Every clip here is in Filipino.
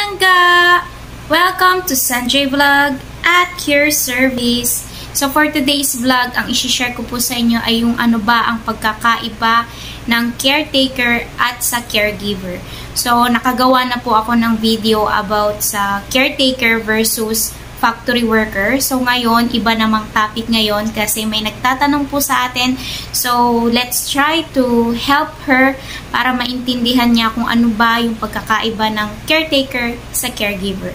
Palangga! Welcome to Sanjay Vlog at Cure Service. So for today's vlog, ang isi-share ko po sa inyo ay yung ano ba ang pagkakaiba ng caretaker at sa caregiver. So nakagawa na po ako ng video about sa caretaker versus factory worker. So, ngayon, iba namang topic ngayon kasi may nagtatanong po sa atin. So, let's try to help her para maintindihan niya kung ano ba yung pagkakaiba ng caretaker sa caregiver.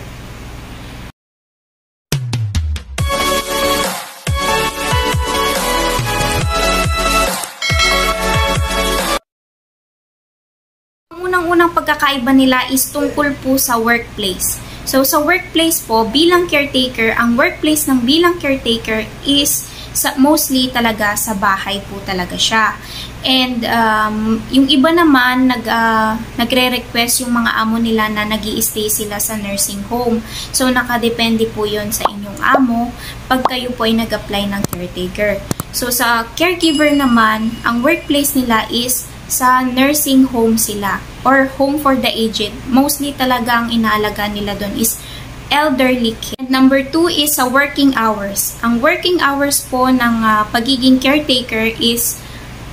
Ang unang-unang pagkakaiba nila is tungkol po sa workplace. So, sa workplace po, bilang caretaker, ang workplace ng bilang caretaker is sa, mostly talaga sa bahay po talaga siya. And um, yung iba naman, nag, uh, nagre-request yung mga amo nila na nag stay sila sa nursing home. So, nakadepende po yon sa inyong amo pag kayo po ay nag-apply ng caretaker. So, sa caregiver naman, ang workplace nila is sa nursing home sila or home for the aged. Mostly talaga ang inaalaga nila doon is elderly care. And number two is sa working hours. Ang working hours po ng uh, pagiging caretaker is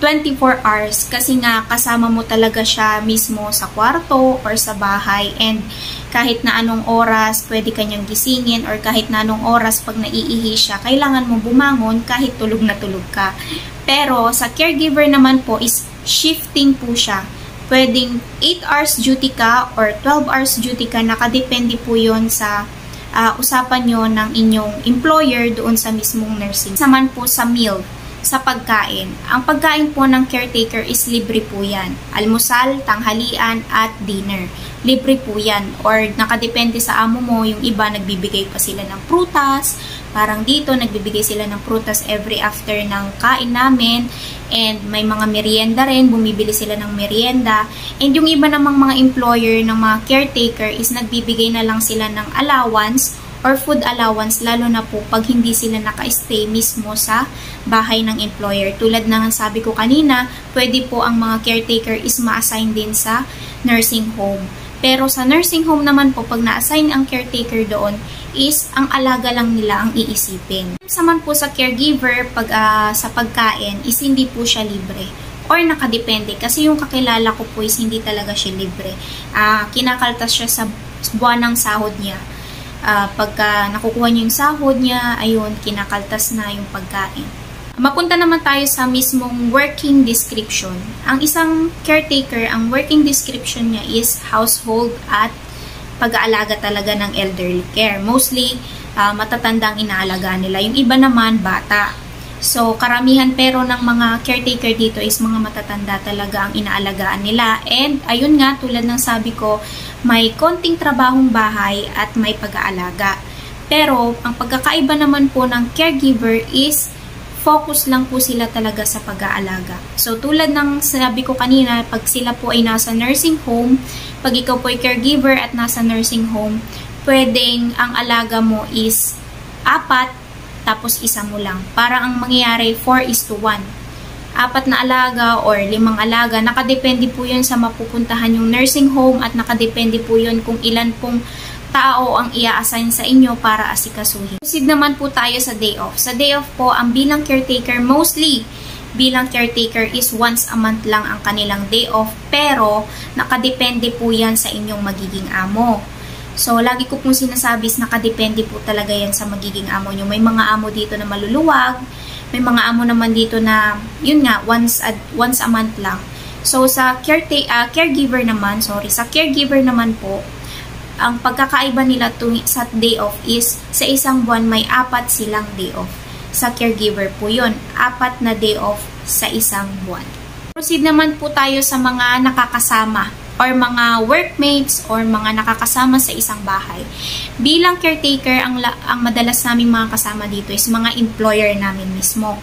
24 hours kasi nga kasama mo talaga siya mismo sa kwarto or sa bahay and kahit na anong oras pwede kanyang gisingin or kahit na anong oras pag naiihi siya, kailangan mo bumangon kahit tulog na tulog ka. Pero sa caregiver naman po is shifting po siya. Pwedeng 8 hours duty ka or 12 hours duty ka, nakadepende po yon sa uh, usapan nyo ng inyong employer doon sa mismong nursing. Saman po sa meal, sa pagkain. Ang pagkain po ng caretaker is libre po yan. Almusal, tanghalian, at dinner. Libre po yan. Or nakadepende sa amo mo, yung iba nagbibigay pa sila ng prutas. Parang dito, nagbibigay sila ng prutas every after ng kain namin. And may mga merienda rin, bumibili sila ng merienda. And yung iba namang mga employer ng mga caretaker is nagbibigay na lang sila ng allowance or food allowance lalo na po pag hindi sila naka-stay mismo sa bahay ng employer. Tulad na sabi ko kanina, pwede po ang mga caretaker is ma-assign din sa nursing home. Pero sa nursing home naman po, pag na-assign ang caretaker doon, is ang alaga lang nila ang iisipin. Saman po sa caregiver, pag uh, sa pagkain, is hindi po siya libre or nakadepende kasi yung kakilala ko po is hindi talaga siya libre. Uh, kinakaltas siya sa buwan ng sahod niya uh, pagka nakukuha niya yung sahod niya, ayun, kinakaltas na yung pagkain. Mapunta naman tayo sa mismong working description. Ang isang caretaker, ang working description niya is household at pag-aalaga talaga ng elderly care. Mostly, uh, matatandang inaalaga nila. Yung iba naman, bata. So, karamihan pero ng mga caretaker dito is mga matatanda talaga ang inaalagaan nila. And, ayun nga, tulad ng sabi ko, may konting trabahong bahay at may pag-aalaga. Pero, ang pagkakaiba naman po ng caregiver is focus lang po sila talaga sa pag-aalaga. So, tulad ng sabi ko kanina, pag sila po ay nasa nursing home, pag ikaw po ay caregiver at nasa nursing home, pwedeng ang alaga mo is apat tapos isa mo lang. Para ang mangyayari 4 is to 1. Apat na alaga or limang alaga, nakadepende po yun sa mapupuntahan yung nursing home at nakadepende po yun kung ilan pong tao ang ia-assign sa inyo para asikasuhin. Proceed naman po tayo sa day off. Sa day off po, ang bilang caretaker mostly bilang caretaker is once a month lang ang kanilang day off pero nakadepende po yan sa inyong magiging amo. So, lagi ko pong sinasabi is nakadepende po talaga yan sa magiging amo nyo. May mga amo dito na maluluwag, may mga amo naman dito na, yun nga, once a, once a month lang. So, sa care, uh, caregiver naman, sorry, sa caregiver naman po, ang pagkakaiba nila to, sa day off is sa isang buwan may apat silang day off. Sa caregiver po yun, apat na day off sa isang buwan. Proceed naman po tayo sa mga nakakasama or mga workmates or mga nakakasama sa isang bahay. Bilang caretaker, ang, ang madalas namin mga kasama dito is mga employer namin mismo.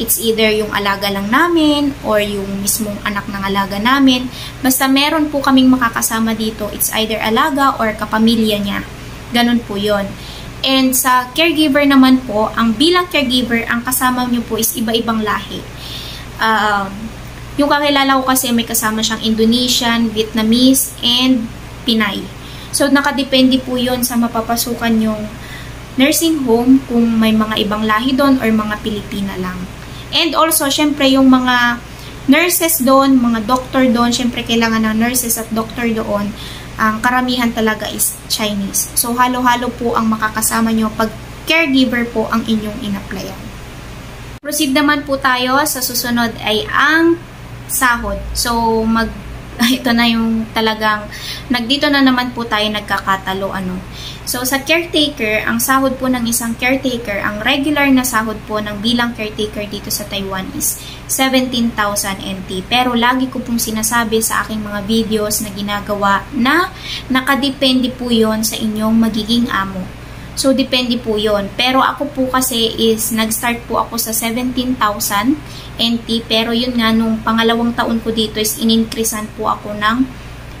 It's either yung alaga lang namin or yung mismong anak ng alaga namin. Basta meron po kaming makakasama dito. It's either alaga or kapamilya niya. Ganun po yon. And sa caregiver naman po, ang bilang caregiver, ang kasama niyo po is iba-ibang lahi. Um, yung kakilala ko kasi may kasama siyang Indonesian, Vietnamese, and Pinay. So, nakadepende po yon sa mapapasukan yung nursing home kung may mga ibang lahi doon or mga Pilipina lang. And also, syempre, yung mga nurses doon, mga doctor doon, syempre kailangan ng nurses at doctor doon, ang karamihan talaga is Chinese. So, halo-halo po ang makakasama nyo pag caregiver po ang inyong in-applyan. Proceed naman po tayo sa susunod ay ang sahod. So, mag ito na yung talagang nagdito na naman po tayo nagkakatalo ano. So sa caretaker, ang sahod po ng isang caretaker, ang regular na sahod po ng bilang caretaker dito sa Taiwan is 17,000 NT. Pero lagi ko pong sinasabi sa aking mga videos na ginagawa na nakadepende po 'yon sa inyong magiging amo. So, depende po yon Pero ako po kasi is, nag-start po ako sa 17,000 NT. Pero yun nga, nung pangalawang taon ko dito is, in-increasean po ako ng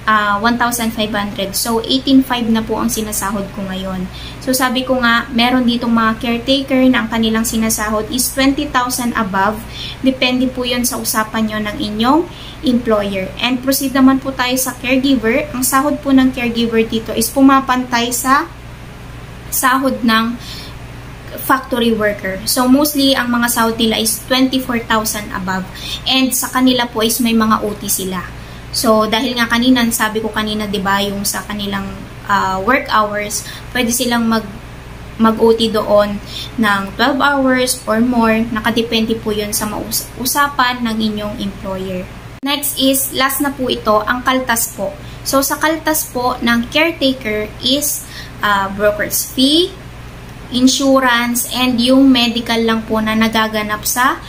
uh, ah, 1,500. So, 18,500 na po ang sinasahod ko ngayon. So, sabi ko nga, meron ditong mga caretaker na ang kanilang sinasahod is 20,000 above. Depende po yon sa usapan nyo ng inyong employer. And proceed naman po tayo sa caregiver. Ang sahod po ng caregiver dito is pumapantay sa sahod ng factory worker. So, mostly, ang mga sahod nila is 24,000 above. And sa kanila po is may mga OT sila. So, dahil nga kanina, sabi ko kanina, di ba, yung sa kanilang uh, work hours, pwede silang mag mag-OT doon ng 12 hours or more. Nakadepende po yun sa usapan ng inyong employer. Next is, last na po ito, ang kaltas po. So, sa kaltas po ng caretaker is uh, broker's fee, insurance, and yung medical lang po na nagaganap sa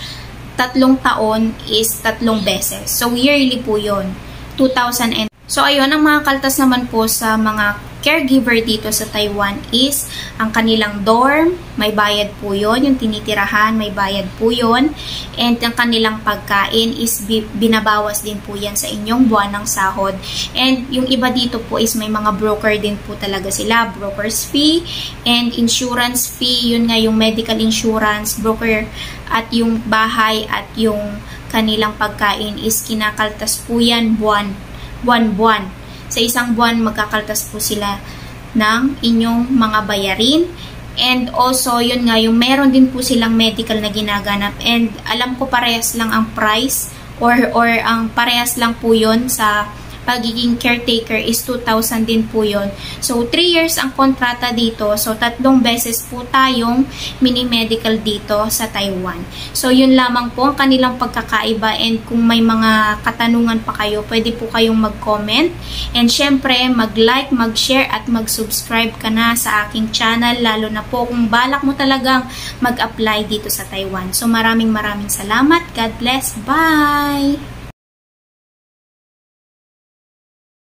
tatlong taon is tatlong beses. So, yearly po yon 2,000 and So, ayun, ang mga kaltas naman po sa mga caregiver dito sa Taiwan is ang kanilang dorm, may bayad po yon yung tinitirahan, may bayad po yon and ang kanilang pagkain is binabawas din po yan sa inyong buwan ng sahod. And yung iba dito po is may mga broker din po talaga sila, broker's fee and insurance fee, yun nga yung medical insurance, broker at yung bahay at yung kanilang pagkain is kinakaltas po yan buwan buwan-buwan. Sa isang buwan, magkakaltas po sila ng inyong mga bayarin. And also, yun nga, yung meron din po silang medical na ginaganap. And alam ko parehas lang ang price or, or ang parehas lang po yun sa pagiging caretaker is 2,000 din po yon So, 3 years ang kontrata dito. So, tatlong beses po tayong mini-medical dito sa Taiwan. So, yun lamang po ang kanilang pagkakaiba and kung may mga katanungan pa kayo, pwede po kayong mag-comment. And syempre, mag-like, mag-share at mag-subscribe ka na sa aking channel, lalo na po kung balak mo talagang mag-apply dito sa Taiwan. So, maraming maraming salamat. God bless. Bye!